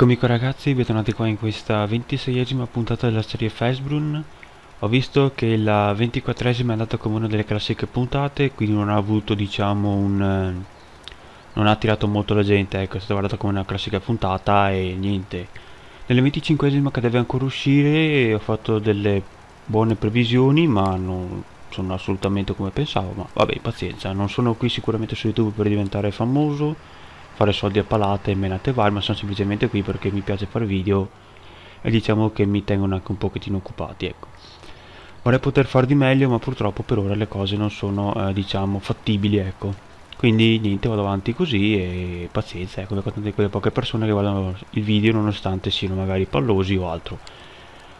Eccomi qua ragazzi, bentornati qua in questa 26esima puntata della serie Fesbrun Ho visto che la 24esima è andata come una delle classiche puntate, quindi non ha avuto diciamo un... Eh, non ha attirato molto la gente, ecco, è stata guardata come una classica puntata e niente. Nella 25esima che deve ancora uscire ho fatto delle buone previsioni ma non sono assolutamente come pensavo Ma vabbè, pazienza, non sono qui sicuramente su YouTube per diventare famoso fare soldi a palate e menate varie ma sono semplicemente qui perché mi piace fare video e diciamo che mi tengono anche un pochettino occupati ecco. Vorrei poter far di meglio ma purtroppo per ora le cose non sono eh, diciamo fattibili ecco. Quindi niente vado avanti così e pazienza ecco per di quelle poche persone che guardano il video nonostante siano magari pallosi o altro.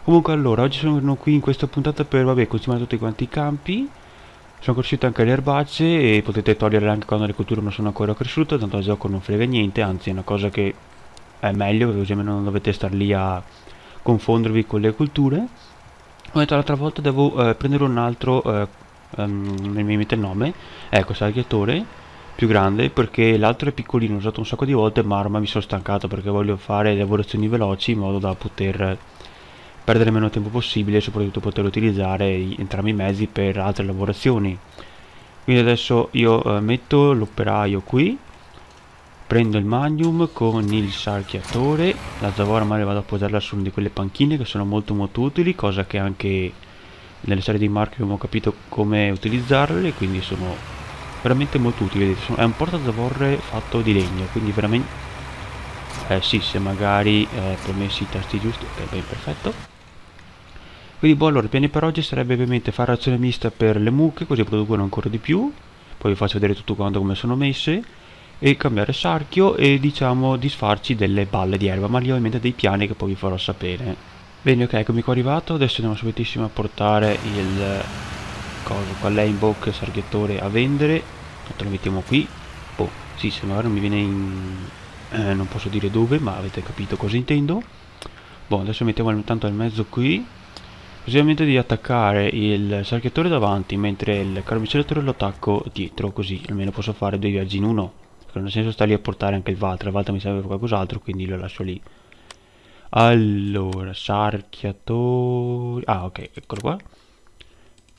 Comunque allora oggi sono qui in questa puntata per vabbè continuare tutti quanti i campi sono cresciute anche le erbacee e potete toglierle anche quando le culture non sono ancora cresciute, tanto al gioco non frega niente, anzi è una cosa che è meglio, così almeno non dovete star lì a confondervi con le culture. Ho detto l'altra volta devo eh, prendere un altro, eh, um, non mi mette il nome, ecco, salghiatore più grande perché l'altro è piccolino, l'ho usato un sacco di volte ma ormai mi sono stancato perché voglio fare lavorazioni veloci in modo da poter perdere meno tempo possibile e soprattutto poter utilizzare entrambi i mezzi per altre lavorazioni. Quindi adesso io eh, metto l'operaio qui prendo il magnum con il sarchiatore la zavora magari vado a posarla su una di quelle panchine che sono molto molto utili cosa che anche nelle serie di marchi abbiamo capito come utilizzarle quindi sono veramente molto utili. È un portazavorre fatto di legno quindi veramente eh sì se magari eh, promessi i tasti giusti ok ben perfetto quindi boh, allora il piano per oggi sarebbe ovviamente fare azione mista per le mucche, così producono ancora di più. Poi vi faccio vedere tutto quanto come sono messe. E cambiare sarchio e diciamo disfarci delle balle di erba, ma lì ovviamente dei piani che poi vi farò sapere. Bene, ok, eccomi qua arrivato. Adesso andiamo subitissimo a portare il coso qua lei in bocca sarghettore a vendere. Lo mettiamo qui. Boh, sì, se magari non mi viene in... Eh, non posso dire dove, ma avete capito cosa intendo. Boh, adesso mettiamo intanto il mezzo qui Così di attaccare il sarchiatore davanti mentre il carabiccellatore lo attacco dietro, così almeno posso fare due viaggi in uno. Perché non ha senso stare lì a portare anche il Valtra, il Valtra mi serve qualcos'altro, quindi lo lascio lì. Allora, sarchiatore... Ah, ok, eccolo qua.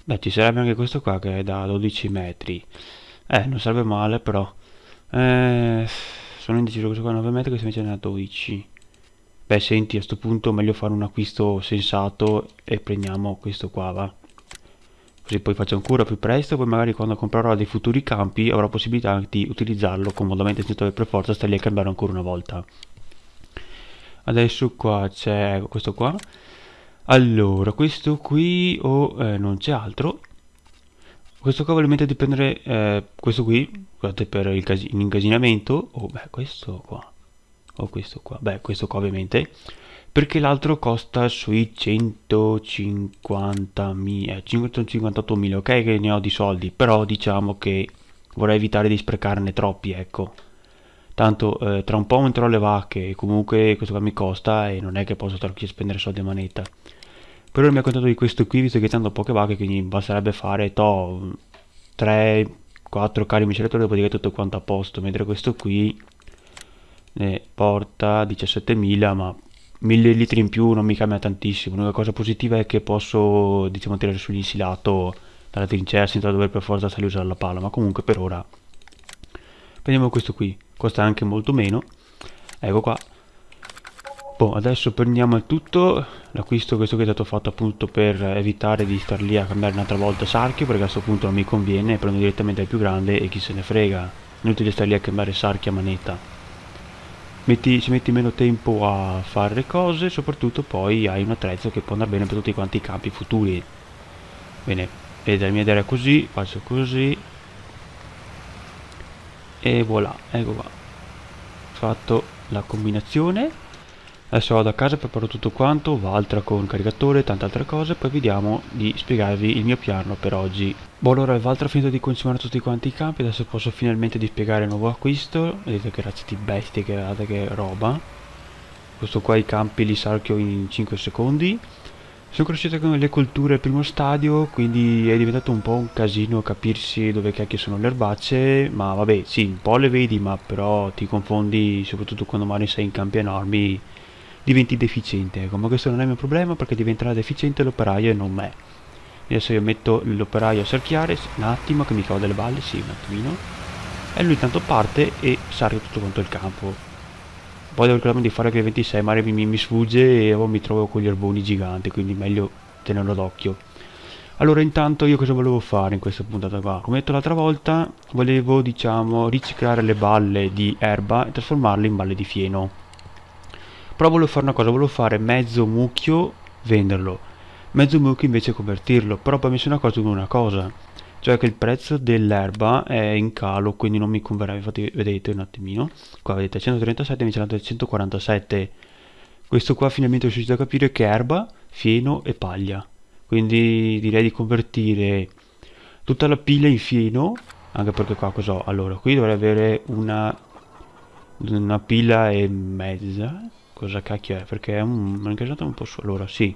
Beh, ci sarebbe anche questo qua che è da 12 metri. Eh, non sarebbe male, però. Eh, sono indeciso questo qua 9 metri, questo invece ne ha 12 beh senti a questo punto meglio fare un acquisto sensato e prendiamo questo qua va. Così poi facciamo cura più presto poi magari quando comprerò dei futuri campi avrò possibilità di utilizzarlo comodamente senza per forza stare lì a cambiare ancora una volta. Adesso qua c'è questo qua. Allora questo qui o oh, eh, non c'è altro. Questo qua voglio di prendere eh, questo qui guardate per l'incasinamento? Oh, beh questo qua o questo qua. Beh questo qua ovviamente. Perché l'altro costa sui 150.000 eh, 158.000 ok che ne ho di soldi però diciamo che vorrei evitare di sprecarne troppi ecco. Tanto eh, tra un po' aumenterò le vacche comunque questo qua mi costa e non è che posso stare qui a spendere soldi a manetta. Però mi ha contato di questo qui visto che tanto poche vacche quindi basterebbe fare to 3 4 cari miscelatori dopodiché tutto quanto a posto mentre questo qui ne porta 17.000 ma 1000 litri in più non mi cambia tantissimo. L'unica cosa positiva è che posso diciamo tirare sull'insilato dalla trincea senza dover per forza a usare la palla ma comunque per ora prendiamo questo qui. Costa anche molto meno. Ecco qua. Boh, adesso prendiamo il tutto. L'acquisto questo che è stato fatto appunto per evitare di star lì a cambiare un'altra volta sarchio perché a questo punto non mi conviene prendo direttamente il più grande e chi se ne frega. Inutile stare lì a cambiare sarchio a manetta metti, ci metti meno tempo a fare le cose soprattutto poi hai un attrezzo che può andare bene per tutti quanti i campi futuri. Bene e dalla mia idea così faccio così. E voilà ecco qua. Fatto la combinazione Adesso vado a casa, preparo tutto quanto, Valtra con caricatore, tante altre cose, poi vediamo di spiegarvi il mio piano per oggi. Boh, allora il Valtra ha finito di consumare tutti quanti i campi, adesso posso finalmente di spiegare il nuovo acquisto. Vedete che razza di bestie, che, guardate che roba. Questo qua i campi li sarchio in 5 secondi. Sono cresciuto con le colture al primo stadio, quindi è diventato un po' un casino capirsi dove cacchio sono le erbacce, ma vabbè, sì, un po' le vedi, ma però ti confondi, soprattutto quando magari sei in campi enormi, diventi deficiente. Ecco, ma questo non è il mio problema perché diventerà deficiente l'operaio e non me. Adesso io metto l'operaio a cerchiare, un attimo che mi cavo delle balle, sì, un attimino. E lui tanto parte e sarga tutto quanto il campo poi devo ricordarmi di fare che 26 magari mi, mi sfugge e oh, mi trovo con gli erboni giganti quindi meglio tenerlo d'occhio allora intanto io cosa volevo fare in questa puntata qua come detto l'altra volta volevo diciamo riciclare le balle di erba e trasformarle in balle di fieno però volevo fare una cosa volevo fare mezzo mucchio venderlo. Mezzo mucchio invece convertirlo. Però poi mi sono accorto di una cosa cioè che il prezzo dell'erba è in calo quindi non mi converrebbe infatti vedete un attimino. Qua vedete 137 invece l'altro è 147 questo qua finalmente sono riuscito a capire che è erba fieno e paglia. Quindi direi di convertire tutta la pila in fieno anche perché qua cosa ho? Allora qui dovrei avere una una pila e mezza cosa cacchio è perché è un, un po' su allora sì.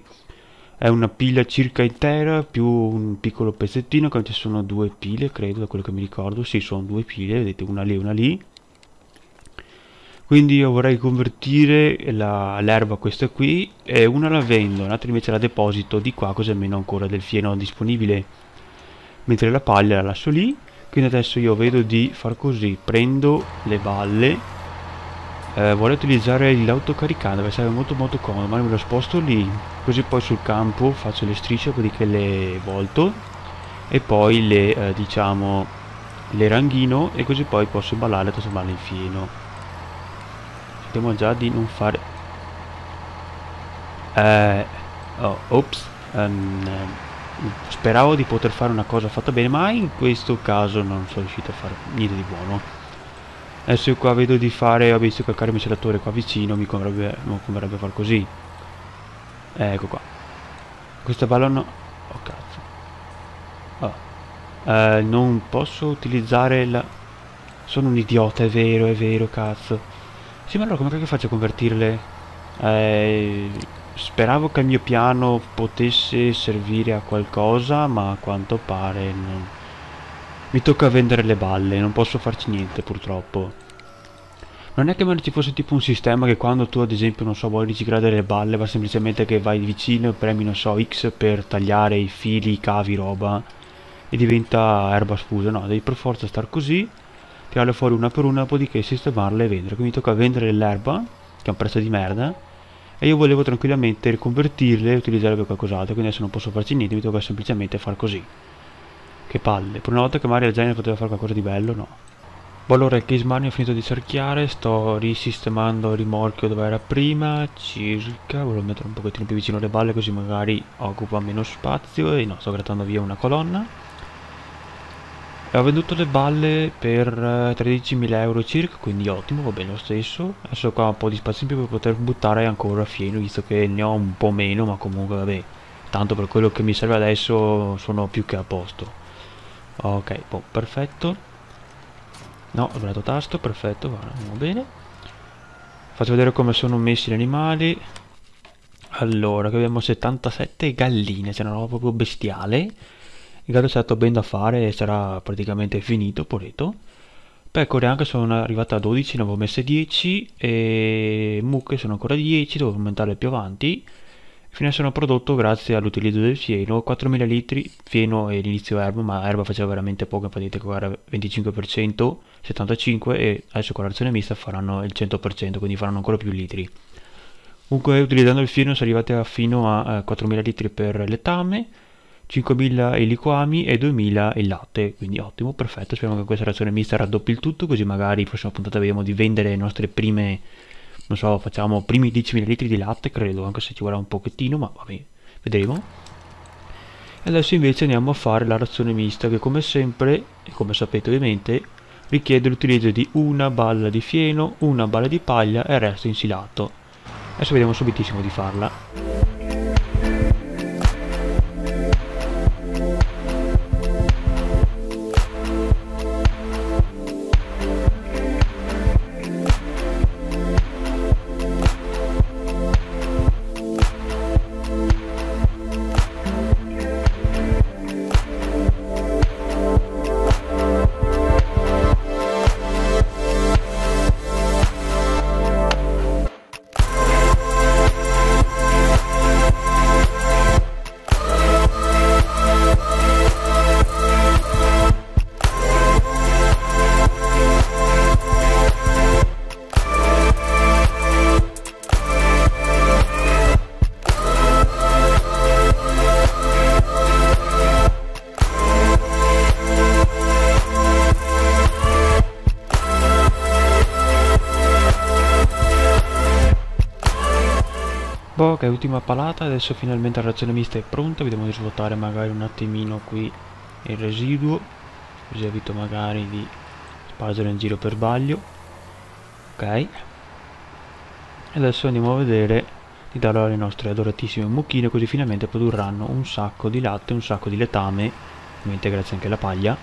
È una pila circa intera più un piccolo pezzettino che ci sono due pile credo da quello che mi ricordo. Sì sono due pile vedete una lì e una lì. Quindi io vorrei convertire l'erba questa qui e una la vendo un'altra invece la deposito di qua così almeno ancora del fieno disponibile. Mentre la paglia la lascio lì. Quindi adesso io vedo di far così prendo le balle eh, vorrei utilizzare l'autocaricante perché sarebbe molto molto comodo ma me lo sposto lì così poi sul campo faccio le strisce dopodiché le volto e poi le eh, diciamo le ranghino e così poi posso imballarle e trasformarle in fieno cerchiamo già di non fare eh, oh, ops um, speravo di poter fare una cosa fatta bene ma in questo caso non sono riuscito a fare niente di buono Adesso qua vedo di fare, ho visto che il carico qua vicino mi converrebbe, mi converrebbe far così. Ecco qua. Questa palla no... Oh cazzo. Oh. Eh, non posso utilizzare la... Sono un idiota, è vero, è vero, cazzo. Sì, ma allora come che faccio a convertirle? Eh, speravo che il mio piano potesse servire a qualcosa, ma a quanto pare non... Mi tocca vendere le balle, non posso farci niente purtroppo. Non è che ci fosse tipo un sistema che quando tu ad esempio, non so, vuoi riciclare le balle, va semplicemente che vai vicino e premi, non so, X per tagliare i fili, i cavi, roba, e diventa erba sfusa. No, devi per forza star così, tirarle fuori una per una, dopodiché sistemarle e vendere. Quindi mi tocca vendere l'erba, che è un prezzo di merda, e io volevo tranquillamente riconvertirle e utilizzarle per qualcos'altro, quindi adesso non posso farci niente, mi tocca semplicemente far così. Che palle. Per una volta che il genere poteva fare qualcosa di bello, no. Boh, allora il case money ho finito di cerchiare, sto risistemando il rimorchio dove era prima, circa, volevo mettere un pochettino più vicino alle balle così magari occupa meno spazio e no, sto grattando via una colonna. E ho venduto le balle per 13.000 eh, euro circa, quindi ottimo, va bene lo stesso. Adesso qua ho un po' di spazio in più per poter buttare ancora fieno, visto che ne ho un po' meno, ma comunque vabbè, tanto per quello che mi serve adesso sono più che a posto ok boh, perfetto. No ho sbagliato tasto perfetto va, bene. Faccio vedere come sono messi gli animali. Allora qui abbiamo 77 galline c'è una roba proprio bestiale. Il gatto c'è stato ben da fare e sarà praticamente finito poreto pecore anche sono arrivate a 12 ne avevo messe 10 e mucche sono ancora 10 devo aumentare più avanti Sono prodotto grazie all'utilizzo del fieno, 4000 litri, fieno e l'inizio erba, ma erba faceva veramente poco, infatti era 25%, 75% e adesso con la razione mista faranno il 100%, quindi faranno ancora più litri. Comunque utilizzando il fieno sono arrivati a fino a 4000 litri per letame, 5000 i liquami e 2000 il latte, quindi ottimo, perfetto, speriamo che questa razione mista raddoppi il tutto, così magari in prossima puntata vediamo di vendere le nostre prime non so, facciamo primi 10.000 litri di latte, credo, anche se ci vorrà un pochettino, ma vabbè, vedremo. E adesso invece andiamo a fare la razione mista che come sempre, e come sapete ovviamente, richiede l'utilizzo di una balla di fieno, una balla di paglia e il resto insilato. Adesso vediamo subitissimo di farla. Ok, ultima palata, adesso finalmente la razione mista è pronta, vediamo di svuotare magari un attimino qui il residuo, così evito magari di spargere in giro per sbaglio. Ok. E adesso andiamo a vedere di darlo alle nostre adoratissime mucchine, così finalmente produrranno un sacco di latte, un sacco di letame, ovviamente grazie anche alla paglia.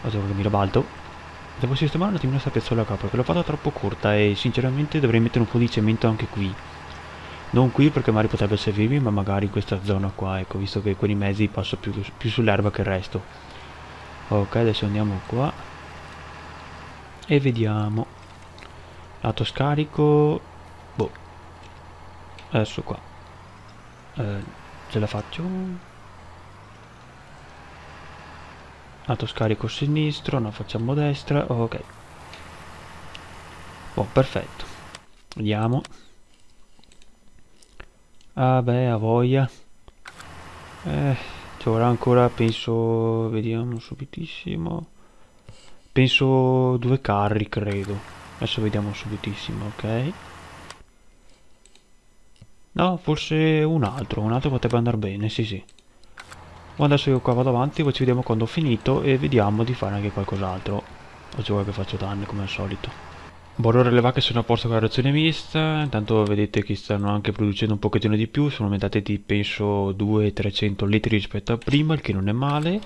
Vado che mi rabalto. Devo sistemare un attimino questa pezzola qua perché l'ho fatta troppo corta e sinceramente dovrei mettere un po' di cemento anche qui non qui perché magari potrebbe servirmi ma magari in questa zona qua ecco visto che con i mezzi passo più, più sull'erba che il resto. Ok adesso andiamo qua. E vediamo. Lato scarico. Boh. Adesso qua. Eh, ce la faccio. Lato scarico sinistro no facciamo destra. Ok. Boh perfetto. Vediamo Ah beh, a voglia. Eh, ci vorrà ancora, penso, vediamo subitissimo. Penso due carri, credo. Adesso vediamo subitissimo, ok. No, forse un altro, un altro potrebbe andare bene, sì sì. Adesso io qua vado avanti, poi ci vediamo quando ho finito e vediamo di fare anche qualcos'altro. Oggi vuoi che faccio danni come al solito. Borrore le vacche sono a posto con la reazione mista, intanto vedete che stanno anche producendo un pochettino di più, sono aumentate di penso 200-300 litri rispetto a prima, il che non è male.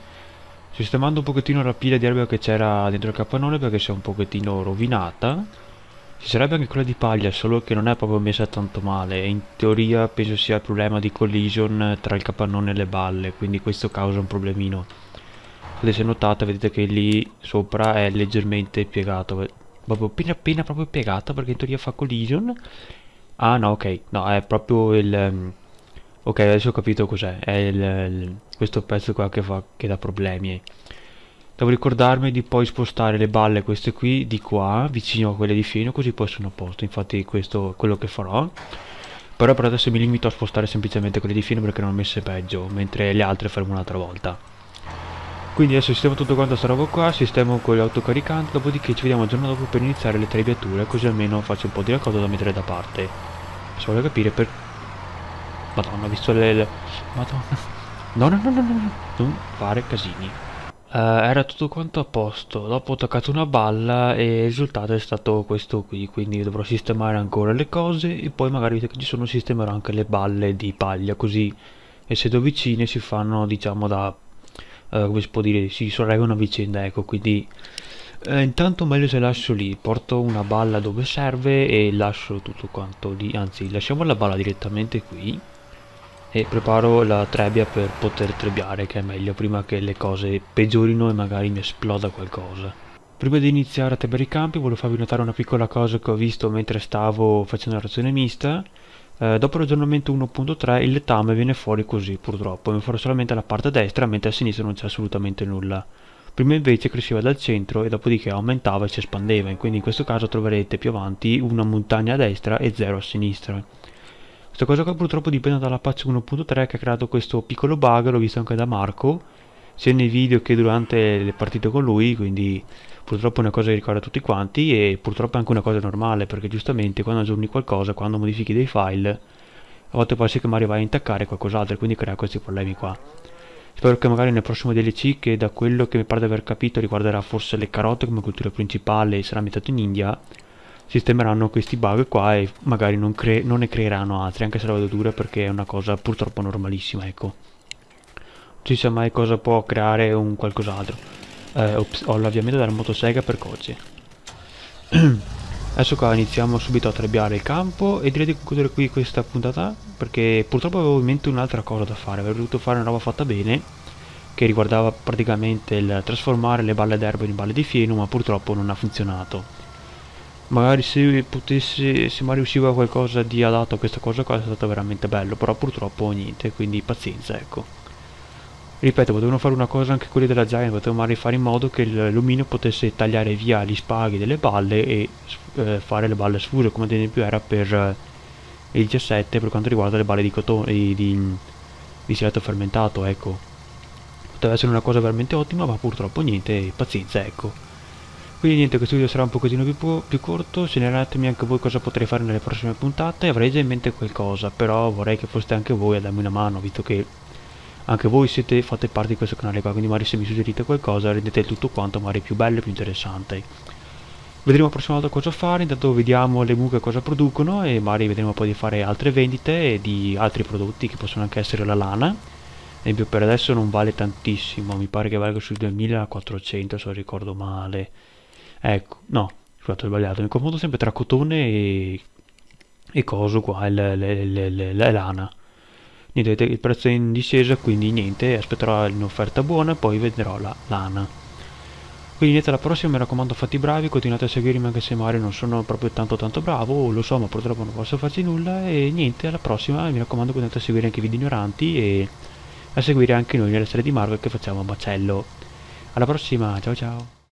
Sistemando un pochettino la pila di erba che c'era dentro il capannone perché si è un pochettino rovinata. Ci sarebbe anche quella di paglia, solo che non è proprio messa tanto male. In teoria penso sia il problema di collision tra il capannone e le balle, quindi questo causa un problemino. Se notate vedete che lì sopra è leggermente piegato, proprio appena appena proprio piegata perché in teoria fa collision. Ah no ok. No è proprio il um, ok adesso ho capito cos'è. È il, il, questo pezzo qua che fa che dà problemi. Devo ricordarmi di poi spostare le balle queste qui di qua vicino a quelle di fino così poi sono a posto. Infatti questo è quello che farò. Però per adesso mi limito a spostare semplicemente quelle di fino perché non ho messe peggio mentre le altre faremo un'altra volta quindi adesso sistemo tutto quanto sta roba qua, sistemo con l'autocaricanti, dopodiché ci vediamo il giorno dopo per iniziare le trebbiature, così almeno faccio un po' di raccolta da mettere da parte. Se voglio capire per... Madonna, ho visto le... le... Madonna... No, no, no, no, no, non fare casini. Uh, era tutto quanto a posto, dopo ho toccato una balla e il risultato è stato questo qui, quindi dovrò sistemare ancora le cose e poi magari visto che ci sono sistemerò anche le balle di paglia, così essendo vicine si fanno diciamo da uh, come si può dire, si sorreggono a vicenda, ecco, quindi eh, intanto meglio se lascio lì, porto una balla dove serve e lascio tutto quanto lì, anzi lasciamo la balla direttamente qui e preparo la trebbia per poter trebbiare che è meglio prima che le cose peggiorino e magari mi esploda qualcosa. Prima di iniziare a trebbiare i campi volevo farvi notare una piccola cosa che ho visto mentre stavo facendo la razione mista eh, dopo l'aggiornamento 1.3 il letame viene fuori così purtroppo, mi farò solamente la parte destra mentre a sinistra non c'è assolutamente nulla. Prima invece cresceva dal centro e dopodiché aumentava e si espandeva, quindi in questo caso troverete più avanti una montagna a destra e zero a sinistra. Questa cosa qua purtroppo dipende dalla patch 1.3 che ha creato questo piccolo bug, l'ho visto anche da Marco, sia nei video che durante le partite con lui, quindi purtroppo è una cosa che ricorda tutti quanti e purtroppo è anche una cosa normale perché giustamente quando aggiorni qualcosa, quando modifichi dei file, a volte può essere che magari vai a intaccare qualcos'altro e quindi crea questi problemi qua. Spero che magari nel prossimo DLC, che da quello che mi pare di aver capito riguarderà forse le carote come cultura principale e sarà ambientato in India, sistemeranno questi bug qua e magari non, non ne creeranno altri, anche se la vedo dura perché è una cosa purtroppo normalissima, ecco. Si sa mai cosa può creare un qualcos'altro. Eh, ho l'avviamento della motosega per coci. Adesso qua iniziamo subito a trebbiare il campo e direi di concludere qui questa puntata perché purtroppo avevo in mente un'altra cosa da fare, avrei voluto fare una roba fatta bene che riguardava praticamente il trasformare le balle d'erba in balle di fieno ma purtroppo non ha funzionato. Magari se potessi, se mai riusciva qualcosa di adatto a questa cosa qua sarebbe stato veramente bello, però purtroppo niente, quindi pazienza ecco. Ripeto, potevano fare una cosa anche quelli della Giant, potevano magari fare in modo che l'alluminio potesse tagliare via gli spaghi delle balle e eh, fare le balle sfuse, come ad esempio era per eh, il 17 per quanto riguarda le balle di cotone, di, di, silato fermentato, ecco. Poteva essere una cosa veramente ottima, ma purtroppo niente, pazienza, ecco. quindi niente questo video sarà un pochettino più, più corto segnalatemi anche voi cosa potrei fare nelle prossime puntate avrei già in mente qualcosa però vorrei che foste anche voi a darmi una mano visto che anche voi siete, fate parte di questo canale qua quindi magari se mi suggerite qualcosa rendete il tutto quanto magari più bello e più interessante. Vedremo la prossima volta cosa fare intanto vediamo le mucche cosa producono e magari vedremo poi di fare altre vendite di altri prodotti che possono anche essere la lana. Ad esempio per adesso non vale tantissimo mi pare che valga sui 2400 se non ricordo male. Ecco no scusate ho sbagliato mi confondo sempre tra cotone e, e coso qua la lana vedete il prezzo è in discesa quindi niente aspetterò un'offerta buona e poi vedrò la lana. Quindi niente alla prossima mi raccomando fatti bravi continuate a seguirmi anche se magari non sono proprio tanto tanto bravo lo so ma purtroppo non posso farci nulla e niente alla prossima mi raccomando continuate a seguire anche i video ignoranti e a seguire anche noi nelle serie di Marvel che facciamo a Bacello alla prossima ciao ciao